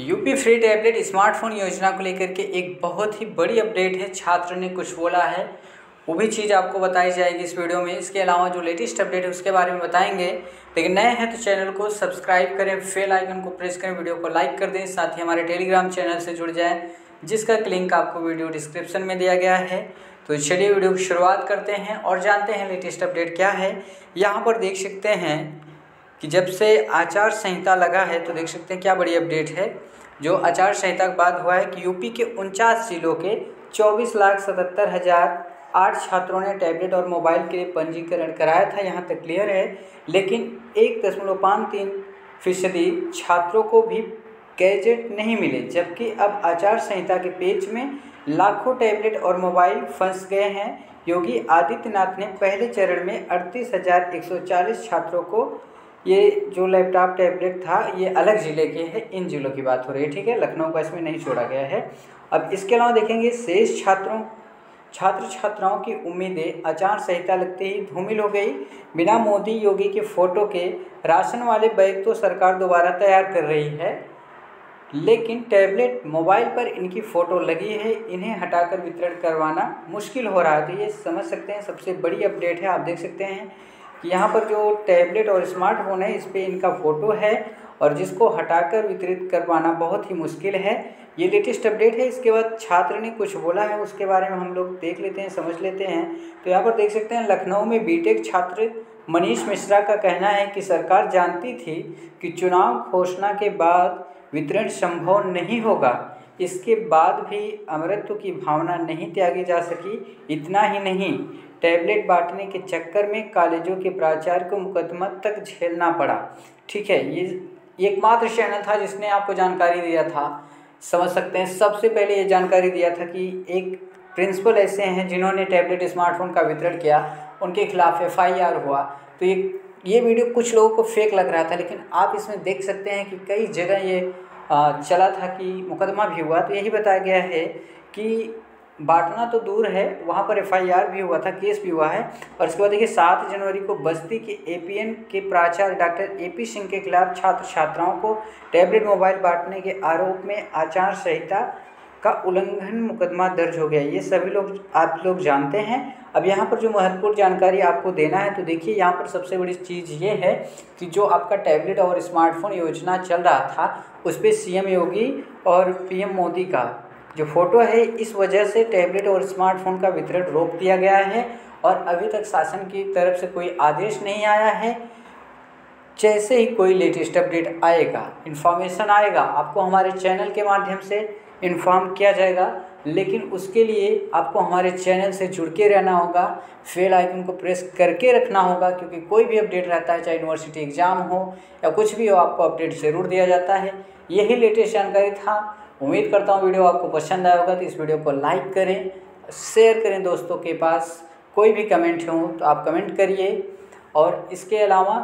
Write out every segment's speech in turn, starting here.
UP free tablet smartphone योजना को लेकर के एक बहुत ही बड़ी अपडेट है। छात्र ने कुछ बोला है। वो भी चीज़ आपको बताई जाएगी इस वीडियो में। इसके अलावा जो लेटेस्ट अपडेट है, उसके बारे में बताएँगे। लेकिन नए हैं तो चैनल को सब्सक्राइब करें फेल आइकन को प्रेस करें, वीडियो को लाइक कर दें। साथ ही हमारे टेलीग्राम चैनल से जुड़ जाएँ, जिसका लिंक आपको वीडियो डिस्क्रिप्शन में दिया गया है। तो चलिए वीडियो की शुरुआत करते हैं और जानते हैं लेटेस्ट अपडेट क्या है। यहाँ पर देख सकते हैं कि जब से आचार संहिता लगा है तो देख सकते हैं क्या बड़ी अपडेट है। जो आचार संहिता के बाद हुआ है कि यूपी के उनचास जिलों के चौबीस लाख सतहत्तर हज़ार आठ छात्रों ने टैबलेट और मोबाइल के लिए पंजीकरण कराया था। यहाँ तक क्लियर है। लेकिन एक दशमलव पाँच तीन फ़ीसदी छात्रों को भी गैजेट नहीं मिले, जबकि अब आचार संहिता के पेज में लाखों टैबलेट और मोबाइल फंस गए हैं। योगी आदित्यनाथ ने पहले चरण में अड़तीस छात्रों को ये जो लैपटॉप टैबलेट था, ये अलग ज़िले के हैं, इन ज़िलों की बात हो रही है, ठीक है? लखनऊ का इसमें नहीं छोड़ा गया है। अब इसके अलावा देखेंगे, शेष छात्रों छात्र छात्राओं की उम्मीदें आचार संहिता लगते ही धूमिल हो गई। बिना मोदी योगी के फ़ोटो के राशन वाले बैग तो सरकार दोबारा तैयार कर रही है। लेकिन टैबलेट मोबाइल पर इनकी फ़ोटो लगी है, इन्हें हटाकर वितरण करवाना मुश्किल हो रहा है। तो ये समझ सकते हैं, सबसे बड़ी अपडेट है, आप देख सकते हैं। यहाँ पर जो टैबलेट और स्मार्टफ़ोन है, इस पर इनका फ़ोटो है और जिसको हटाकर वितरित करवाना बहुत ही मुश्किल है। ये लेटेस्ट अपडेट है, इसके बाद छात्र ने कुछ बोला है, उसके बारे में हम लोग देख लेते हैं, समझ लेते हैं। तो यहाँ पर देख सकते हैं, लखनऊ में बीटेक छात्र मनीष मिश्रा का कहना है कि सरकार जानती थी कि चुनाव घोषणा के बाद वितरण संभव नहीं होगा। इसके बाद भी अमृत्व की भावना नहीं त्यागी जा सकी, इतना ही नहीं, टैबलेट बांटने के चक्कर में कॉलेजों के प्राचार्य को मुकदमा तक झेलना पड़ा। ठीक है, ये एकमात्र चैनल था जिसने आपको जानकारी दिया था। समझ सकते हैं, सबसे पहले ये जानकारी दिया था कि एक प्रिंसिपल ऐसे हैं जिन्होंने टैबलेट स्मार्टफ़ोन का वितरण किया, उनके खिलाफ एफआईआर हुआ। तो ये ये वीडियो कुछ लोगों को फेक लग रहा था, लेकिन आप इसमें देख सकते हैं कि कई जगह ये चला था कि मुकदमा भी हुआ तो यही बताया गया है कि बांटना तो दूर है, वहाँ पर एफआईआर भी हुआ था, केस भी हुआ है, और इसके बाद देखिए, सात जनवरी को बस्ती के एपीएन के प्राचार्य डॉक्टर एपी सिंह के खिलाफ छात्र छात्राओं को टैबलेट मोबाइल बांटने के आरोप में आचार संहिता का उल्लंघन मुकदमा दर्ज हो गया। ये सभी लोग, आप लोग जानते हैं। अब यहाँ पर जो महत्वपूर्ण जानकारी आपको देना है तो देखिए यहाँ पर सबसे बड़ी चीज़ ये है कि जो आपका टैबलेट और स्मार्टफ़ोन योजना चल रहा था, उस पर सी योगी और पीएम मोदी का जो फ़ोटो है, इस वजह से टैबलेट और स्मार्टफ़ोन का वितरण रोक दिया गया है और अभी तक शासन की तरफ़ से कोई आदेश नहीं आया है। जैसे ही कोई लेटेस्ट अपडेट आएगा, इन्फॉर्मेशन आएगा, आपको हमारे चैनल के माध्यम से इन्फॉर्म किया जाएगा, लेकिन उसके लिए आपको हमारे चैनल से जुड़ के रहना होगा फेल आइकन को प्रेस करके रखना होगा, क्योंकि कोई भी अपडेट रहता है, चाहे यूनिवर्सिटी एग्ज़ाम हो या कुछ भी हो, आपको अपडेट ज़रूर दिया जाता है। यही लेटेस्ट जानकारी था। उम्मीद करता हूँ वीडियो आपको पसंद आया होगा तो इस वीडियो को लाइक करें शेयर करें दोस्तों के पास। कोई भी कमेंट हो तो आप कमेंट करिए। और इसके अलावा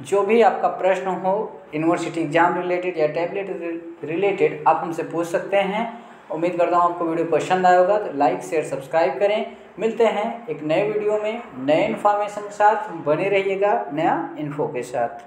जो भी आपका प्रश्न हो यूनिवर्सिटी एग्ज़ाम रिलेटेड या टैबलेट रिलेटेड आप हमसे पूछ सकते हैं। उम्मीद करता हूँ आपको वीडियो पसंद आया होगा तो लाइक शेयर सब्सक्राइब करें। मिलते हैं एक नए वीडियो में। नए इन्फॉर्मेशन के साथ बने रहिएगा नया इन्फो के साथ।